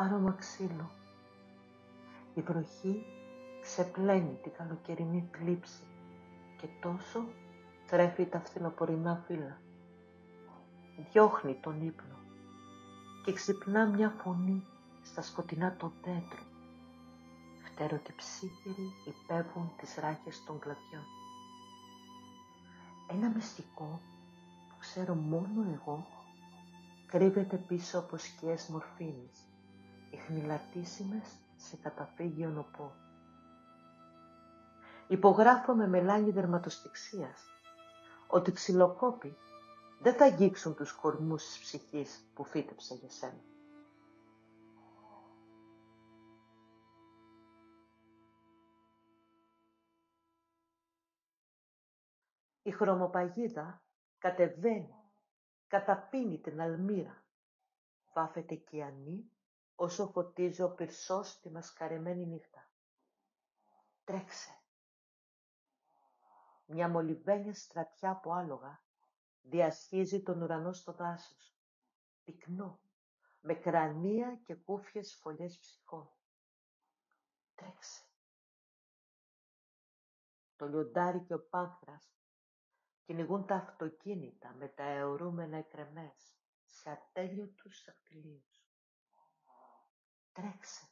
άρωμα ξύλου. Η βροχή ξεπλένει την καλοκαιρινή θλίψη και τόσο τρέφει τα φθινοπορεινά φύλλα. Διώχνει τον ύπνο και ξυπνά μια φωνή στα σκοτεινά των δέντρων. Φτέρωτη ψήφιροι υπέβουν τις ράχες των κλαδιών. Ένα μυστικό που ξέρω μόνο εγώ κρύβεται πίσω από σκιές μορφήνης, ιχνηλατήσιμες σε καταφύγιο νοπό. Υπογράφω με μελάνι δερματοστηξίας ότι ξυλοκόποι δεν θα αγγίξουν τους κορμούς της ψυχής που φύτεψα για σένα. Η χρωμοπαγίδα κατεβαίνει, καταπίνει την αλμύρα. Βάφεται κιανή όσο φωτίζει ο πυρσός τη μασκαρεμένη νύχτα. Τρέξε. Μια μολυβένια στρατιά από άλογα διασχίζει τον ουρανό στο δάσος. Πυκνό, με κρανία και κούφιες φωλιές ψυχών. Τρέξε. Το λιοντάρι και ο πάνθρας κυνηγούν τα αυτοκίνητα με τα αιωρούμενα εκρεμές σε ατέλειωτους ακτιλίους. Τρέξε.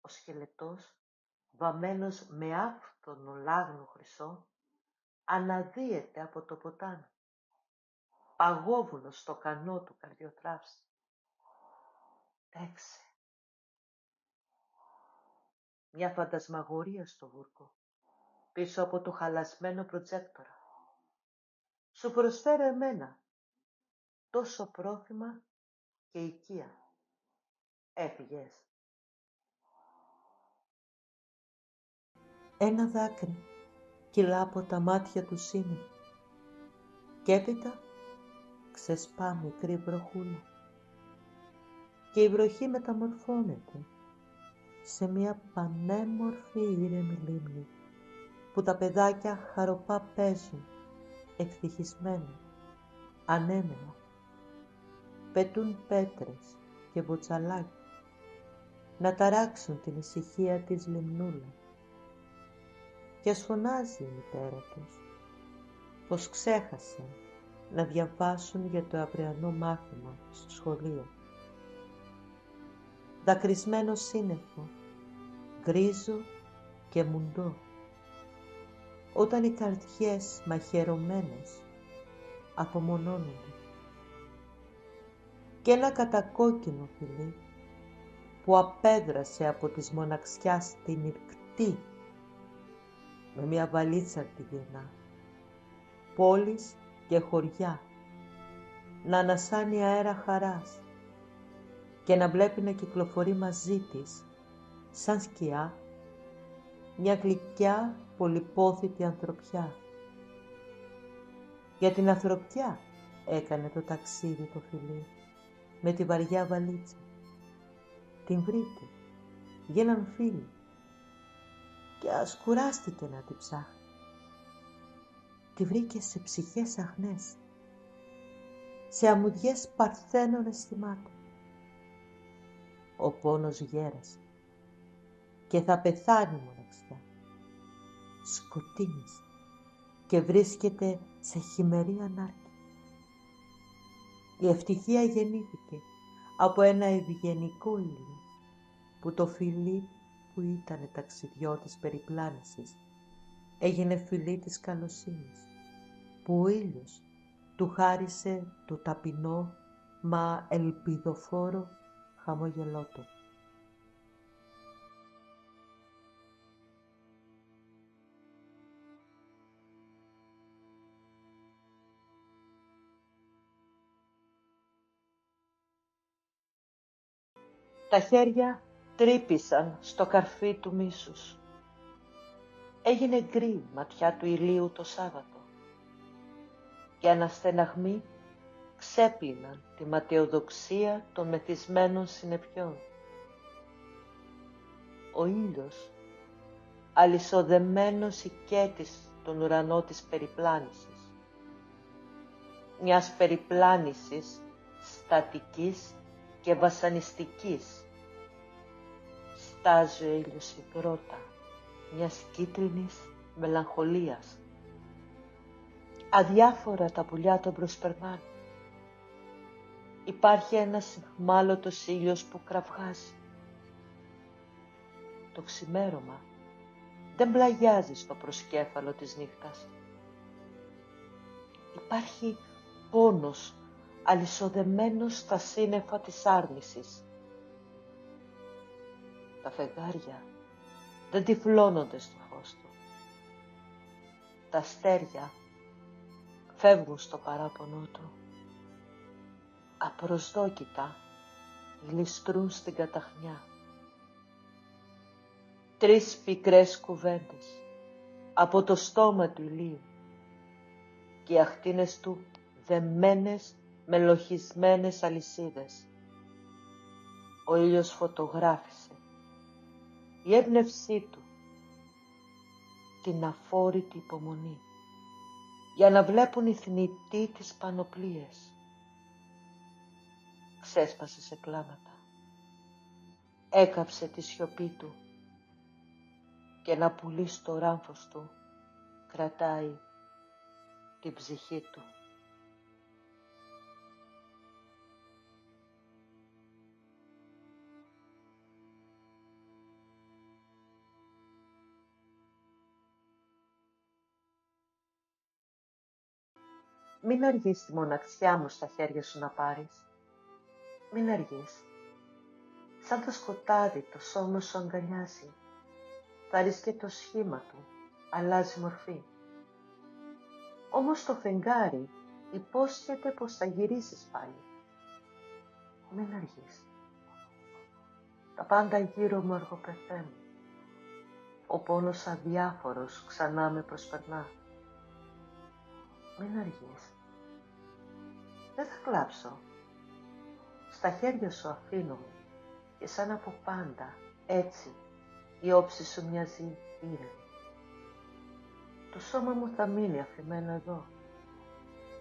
Ο σκελετός, βαμμένος με άφθονο λάγνο χρυσό, αναδύεται από το ποτάμι. Παγόβουνος στο κανό του καρδιοθράψη. Τρέξε. Μια φαντασμαγορία στο βούρκο πίσω από το χαλασμένο προτζέκτορα. Σου προσφέρω εμένα τόσο πρόθυμα και οικία. Έφυγες. Ένα δάκρυ κυλά από τα μάτια του σύννεφου και έπειτα ξεσπά μικρή βροχούλα και η βροχή μεταμορφώνεται σε μια πανέμορφη ήρεμη λίμνη που τα παιδάκια χαροπά παίζουν, ευτυχισμένα, ανέμενα. Πετούν πέτρες και βοτσαλάκια να ταράξουν την ησυχία της λιμνούλα. Και ας φωνάζει η μητέρα τους πως ξέχασαν να διαβάσουν για το αυριανό μάθημα στο σχολείο. Δακρυσμένο σύννεφο, γκρίζο και μουντό όταν οι καρδιές μαχαιρωμένες απομονώνονται και ένα κατακόκκινο φιλί που απέδρασε από της μοναξιάς την ηρκτή με μια βαλίτσα τη γεννά πόλεις και χωριά να ανασάνει αέρα χαράς και να βλέπει να κυκλοφορεί μαζί της σαν σκιά μια γλυκιά πολυπόθητη ανθρωπιά. Για την ανθρωπιά έκανε το ταξίδι το φιλί με τη βαριά βαλίτσα. Την βρήκε, γίναν φίλοι. Και ας κουράστηκε να την ψάχνει. Τη βρήκε σε ψυχές αχνές, σε αμμουδιές παρθένων αισθημάτων. Ο πόνος γέρασε. Και θα πεθάνει μοναξιά. Σκοτίνης και βρίσκεται σε χειμερή ανάρκη. Η ευτυχία γεννήθηκε από ένα ευγενικό ήλιο που το φιλί που ήταν ταξιδιώτης περιπλάνησης έγινε φιλί της καλοσύνης που ο ήλιος του χάρισε το ταπεινό μα ελπιδοφόρο χαμόγελό του. Τα χέρια τρύπησαν στο καρφί του μίσους. Έγινε γκρι ματιά του ηλίου το Σάββατο και αναστεναγμοί ξέπλυναν τη ματαιοδοξία των μεθυσμένων συνεπιών. Ο ήλιος, αλυσοδεμένος οικέτης τον ουρανό της περιπλάνησης, μιας περιπλάνησης στατικής και βασανιστικής. Στάζει ο ήλιος υγρότα μιας κίτρινης μελαγχολίας. Αδιάφορα τα πουλιά τον προσπερνάνε. Υπάρχει ένας μάλωτος ήλιος που κραυγάζει. Το ξημέρωμα δεν πλαγιάζει στο προσκέφαλο της νύχτας. Υπάρχει πόνος αλυσοδεμένος στα σύννεφα της άρνησης. Τα φεγγάρια δεν τυφλώνονται στο φως του. Τα αστέρια φεύγουν στο παράπονό του. Απροσδόκητα γλιστρούν στην καταχνιά. Τρεις πικρές κουβέντες από το στόμα του ηλίου και οι αχτίνες του δεμένες με λοχισμένες αλυσίδες. Ο ήλιος φωτογράφησε η έμπνευσή του την αφόρητη υπομονή για να βλέπουν οι θνητοί τις πανοπλίες. Ξέσπασε σε κλάματα. Έκαψε τη σιωπή του και να πουλί στο ράμφος του κρατάει την ψυχή του. Μην αργείς τη μοναξιά μου στα χέρια σου να πάρεις. Μην αργείς. Σαν το σκοτάδι το σώμα σου αγκαλιάζει. Θα και το σχήμα του, αλλάζει μορφή. Όμως το φεγγάρι υπόσχεται πως θα γυρίσεις πάλι. Μην αργείς. Τα πάντα γύρω μου αργοπεθαίνουν. Ο πόνος αδιάφορος ξανά με προσπερνά. Μην αργείς. Δεν θα κλάψω. Στα χέρια σου αφήνω και σαν από πάντα, έτσι, η όψη σου μοιάζει ήρεμη. Το σώμα μου θα μείνει αφημένο εδώ,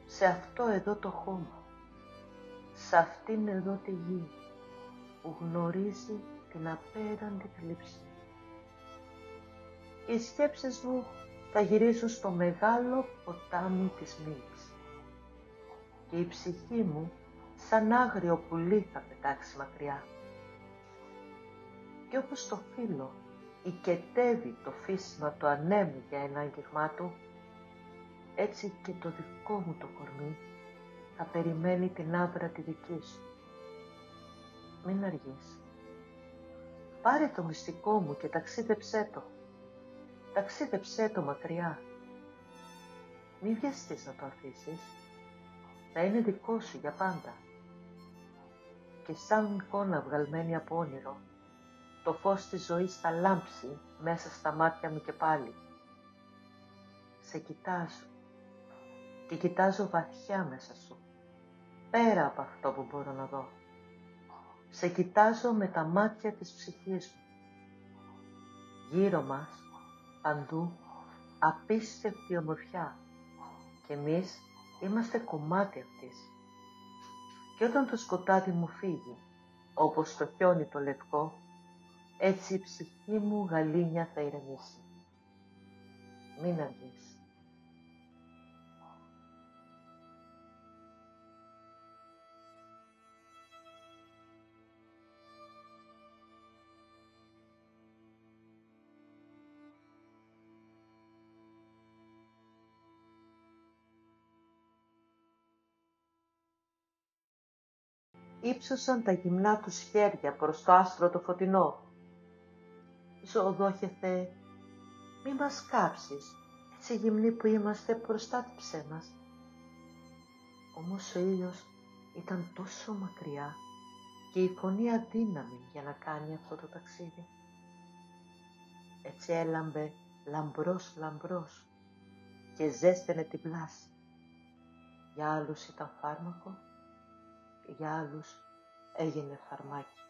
σε αυτό εδώ το χώμα, σε αυτήν εδώ τη γη που γνωρίζει την απέραντη θλίψη. Οι σκέψεις μου θα γυρίσουν στο μεγάλο ποτάμι της μύης και η ψυχή μου σαν άγριο πουλί θα πετάξει μακριά. Και όπως το φύλλο οικετεύει το φύσιμα του ανέμου για ένα άγγιγμά του, έτσι και το δικό μου το κορμί θα περιμένει την άβρα τη δική σου. Μην αργείς. Πάρε το μυστικό μου και ταξίδεψέ το ταξίδεψέ το μακριά. Μη βιαστείς να το αφήσεις, θα είναι δικό σου για πάντα. Και σαν εικόνα βγαλμένη από όνειρο, το φως της ζωής θα λάμψει μέσα στα μάτια μου και πάλι. Σε κοιτάζω και κοιτάζω βαθιά μέσα σου, πέρα από αυτό που μπορώ να δω. Σε κοιτάζω με τα μάτια της ψυχής μου. Γύρω μας παντού απίστευτη ομορφιά και εμείς είμαστε κομμάτι αυτής. Και όταν το σκοτάδι μου φύγει, όπως το χιόνι το λευκό, έτσι η ψυχή μου γαλήνια θα ηρεμήσει. Μην αργείς. Ύψωσαν τα γυμνά τους χέρια προς το άστρο το φωτεινό. Ζωοδόχε Θεέ, μη μας κάψεις, έτσι γυμνοί που είμαστε προστάτεψέ μας. Όμως ο ήλιος ήταν τόσο μακριά και η φωνή αδύναμη για να κάνει αυτό το ταξίδι. Έτσι έλαμπε λαμπρός λαμπρός και ζέστενε την πλάση. Για άλλους ήταν φάρμακο για άλλους έγινε φαρμάκι.